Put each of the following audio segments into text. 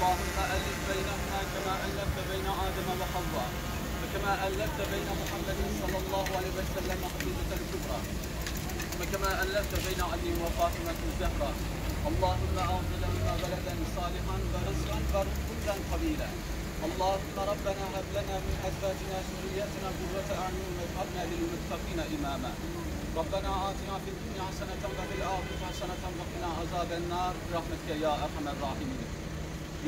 اللهم ألف بينهما كما ألفت بين آدم وحواء وكما ألفت بين محمد صلى الله عليه وسلم وحبيبة الكبرى وكما ألفت بين علي وفاطمة الزهراء اللهم أعطنا لهما ولدا صالحا ورزقا وكلا قبيلا اللهم ربنا هب لنا من أزواجنا ذريتنا قرة أعين واجعلنا للمتقين إماما. ربنا آتنا في الدنيا حسنة وفي الآخرة حسنة وقنا عذاب النار. برحمتك يا أرحم الراحمين.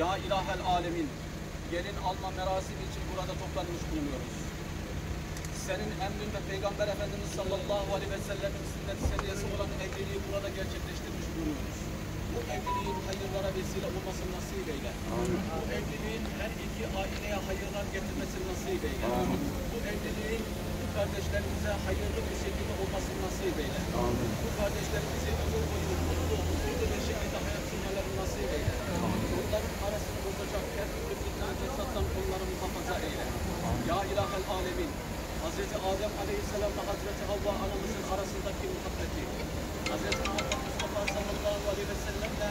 Ya İlahel Alemin, gelin alma merasimi için burada toplanmış bulunuyoruz. Senin emrin ve Peygamber Efendimiz sallallahu aleyhi ve sellemin sünnet seniyesi olan evliliği burada gerçekleştirmiş bulunuyoruz. Bu evliliğin hayırlara vesile olmasını nasip eyle. Bu evliliğin her iki aileye hayırlar getirmesini nasip eyle. Bu evliliğin bu kardeşlerimize hayırlı bir şekilde olmasını nasip eyle. Bu kardeşlerimizi ömür Ya ilahel alemin, Hz. Adem Aleyhisselam'la Hazreti Havva anamızın arasındaki muhabbeti, Hz. Muhammed Mustafa sallallahu aleyhi ve sellemle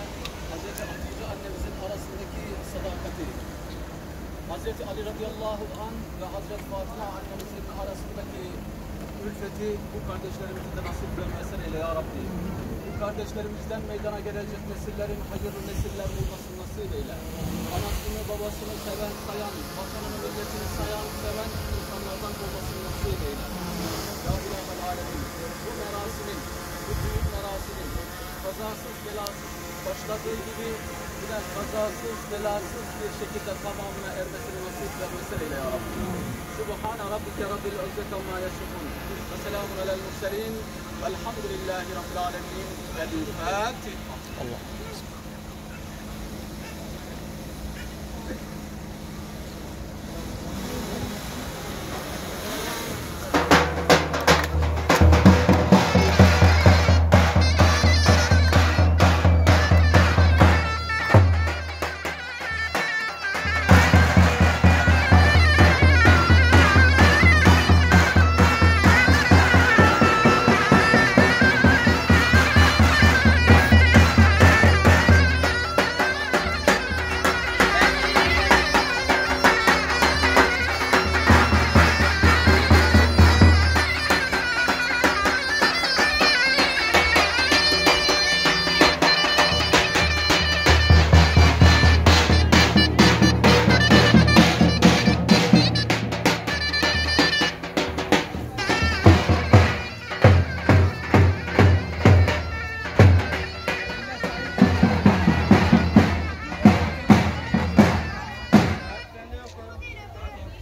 Hz. Hatice annemizin arasındaki sadakati, Hz. Ali radıyallahu an ve Hz. Fatıma annemizin arasındaki ülfeti bu kardeşlerimizin de nasip vermesin eyle ya Rabbi. Bu kardeşlerimizden meydana gelecek nesillerin hayırlı nesiller olmasını nasip eyle. Anasını babasını seven, sayan, vatanını milletini sayan, seven kazasız belasız başladığı gibi yine kazasız belasız bir şekilde tamamına ermesini nasip vermesine eyle ya Rabbi. Subhane Rabbike Rabbil İzzet amma yasifun. Ve selamun alel murselin. Velhamdülillahi Rabbil alemin. El Fatiha.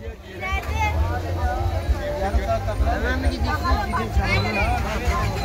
Nerede? Yarım saat kadar. Önemli gidiyorsunuz. Gidin çağırın.